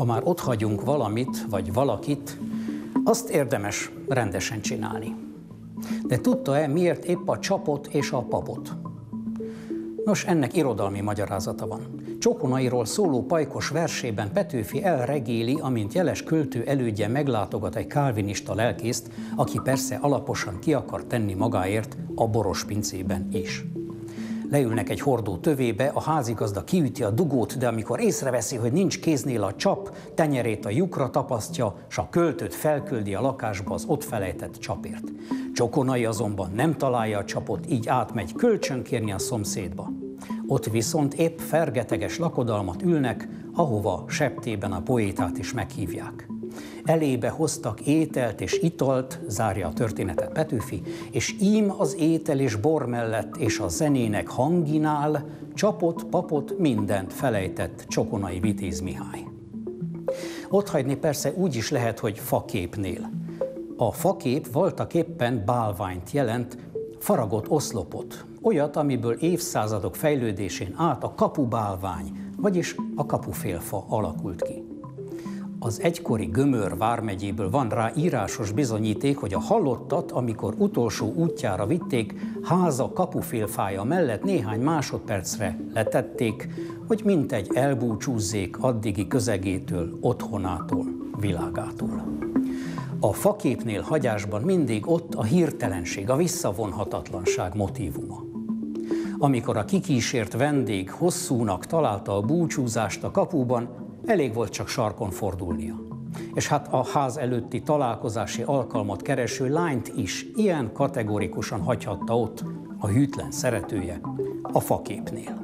ha már ott hagyunk valamit vagy valakit, azt érdemes rendesen csinálni. De tudta-e, miért épp a csapot és a papot? Nos, ennek irodalmi magyarázata van. Csokonairól szóló pajkos versében Petőfi elregéli, amint jeles költő elődje meglátogat egy kálvinista lelkészt, aki persze alaposan ki akar tenni magáért a boros pincében is leülnek egy hordó tövébe, a házigazda kiüti a dugót, de amikor észreveszi, hogy nincs kéznél a csap, tenyerét a lyukra tapasztja, s a költőt felküldi a lakásba az ott felejtett csapért. Csokonai azonban nem találja a csapot, így átmegy kölcsönkérni a szomszédba. Ott viszont épp fergeteges lakodalmat ülnek, ahova septében a poétát is meghívják. Elébe hoztak ételt és italt, zárja a történetet Petőfi, és ím az étel és bor mellett és a zenének hanginál csapott, papot, mindent felejtett Csokonai Vitéz Mihály. Ott hagyni persze úgy is lehet, hogy faképnél. A fakép voltak éppen bálványt jelent, faragott oszlopot, olyat, amiből évszázadok fejlődésén át a kapubálvány, vagyis a kapufélfa alakult ki. Az egykori Gömör vármegyéből van rá írásos bizonyíték, hogy a halottat, amikor utolsó útjára vitték, háza kapufélfája mellett néhány másodpercre letették, hogy mintegy elbúcsúzzék addigi közegétől, otthonától, világától. A faképnél hagyásban mindig ott a hirtelenség, a visszavonhatatlanság motívuma. Amikor a kikísért vendég hosszúnak találta a búcsúzást a kapuban, elég volt csak sarkon fordulnia. És hát a ház előtti találkozási alkalmat kereső lányt is ilyen kategorikusan hagyhatta ott a hűtlen szeretője a faképnél.